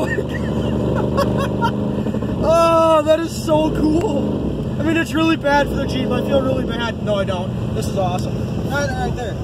oh, that is so cool. I mean, it's really bad for the Jeep. I feel really bad. No, I don't. This is awesome. Right, right there.